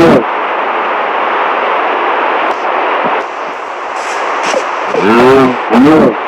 сделать. Сделать.